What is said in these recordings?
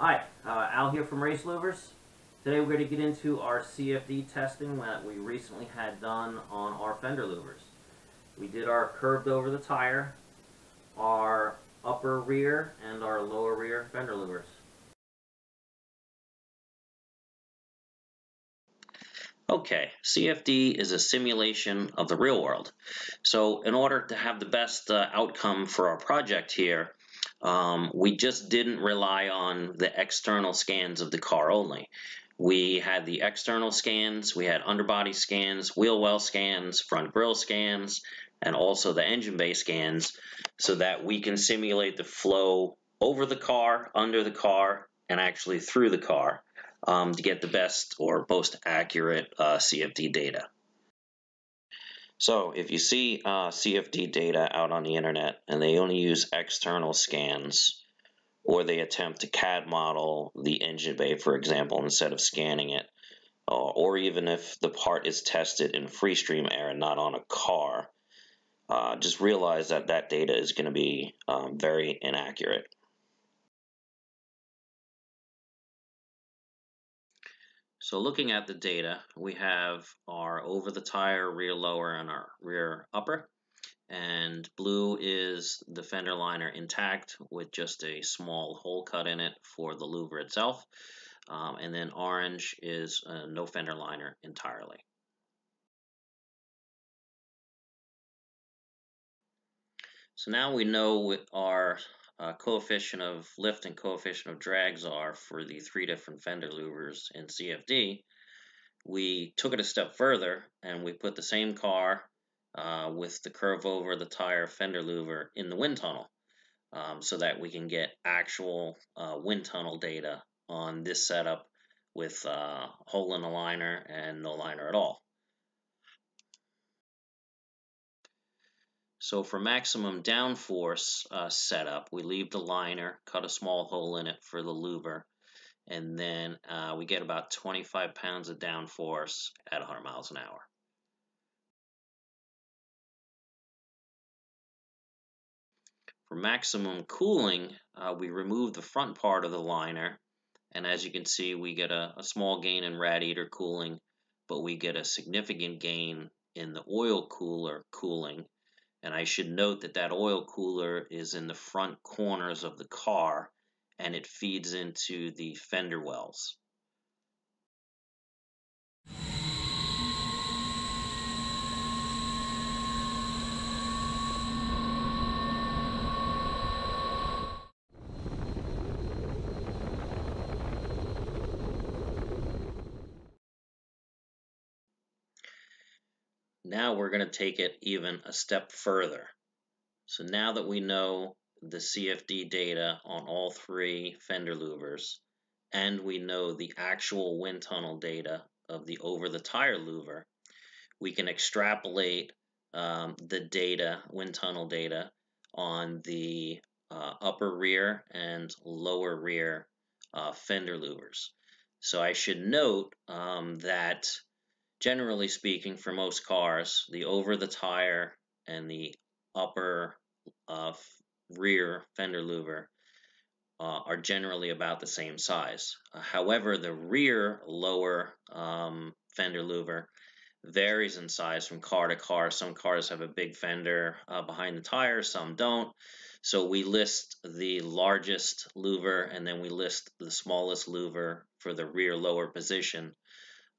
Hi, uh, Al here from Race Louvers. Today we're going to get into our CFD testing that we recently had done on our fender louvers. We did our curved over the tire, our upper rear, and our lower rear fender louvers. Okay, CFD is a simulation of the real world. So in order to have the best uh, outcome for our project here, um, we just didn't rely on the external scans of the car only. We had the external scans, we had underbody scans, wheel well scans, front grille scans, and also the engine bay scans so that we can simulate the flow over the car, under the car, and actually through the car um, to get the best or most accurate uh, CFD data. So if you see uh, CFD data out on the internet and they only use external scans or they attempt to CAD model the engine bay, for example, instead of scanning it, uh, or even if the part is tested in freestream air and not on a car, uh, just realize that that data is going to be um, very inaccurate. So looking at the data, we have our over the tire rear lower and our rear upper. And blue is the fender liner intact with just a small hole cut in it for the louver itself. Um, and then orange is uh, no fender liner entirely. So now we know our uh, coefficient of lift and coefficient of drags are for the three different fender louvers in CFD, we took it a step further and we put the same car uh, with the curve over the tire fender louver in the wind tunnel um, so that we can get actual uh, wind tunnel data on this setup with uh, hole in the liner and no liner at all. So for maximum downforce uh, setup, we leave the liner, cut a small hole in it for the louver, and then uh, we get about 25 pounds of downforce at 100 miles an hour. For maximum cooling, uh, we remove the front part of the liner, and as you can see, we get a, a small gain in radiator cooling, but we get a significant gain in the oil cooler cooling and I should note that that oil cooler is in the front corners of the car and it feeds into the fender wells. Now we're going to take it even a step further. So now that we know the CFD data on all three fender louvers, and we know the actual wind tunnel data of the over the tire louver, we can extrapolate um, the data, wind tunnel data, on the uh, upper rear and lower rear uh, fender louvers. So I should note um, that generally speaking, for most cars, the over the tire and the upper uh, rear fender louver uh, are generally about the same size. Uh, however, the rear lower um, fender louver varies in size from car to car. Some cars have a big fender uh, behind the tire, some don't. So we list the largest louver and then we list the smallest louver for the rear lower position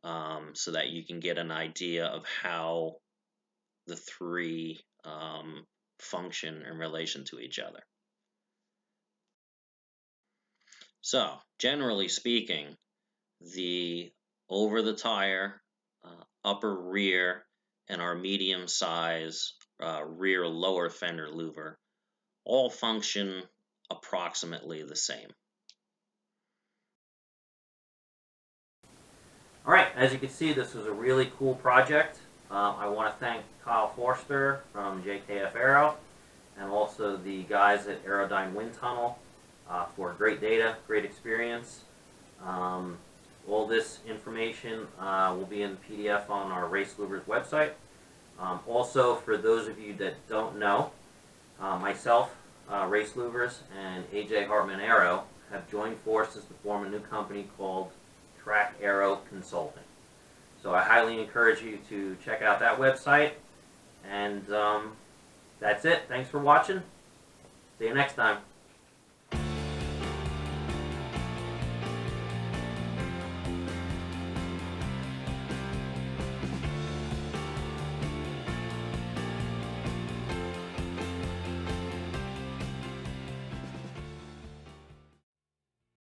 um, so that you can get an idea of how the three um, function in relation to each other. So, generally speaking, the over the tire, uh, upper rear, and our medium size uh, rear lower fender louver all function approximately the same. All right, as you can see, this was a really cool project. Um, I want to thank Kyle Forster from JKF Aero and also the guys at AeroDyn Wind Tunnel uh, for great data, great experience. Um, all this information uh, will be in the PDF on our Race Louvers website. Um, also, for those of you that don't know, uh, myself, uh, Race Louvers, and AJ Hartman Aero have joined forces to form a new company called Track Aero Consulting. So I highly encourage you to check out that website. And um, that's it. Thanks for watching. See you next time.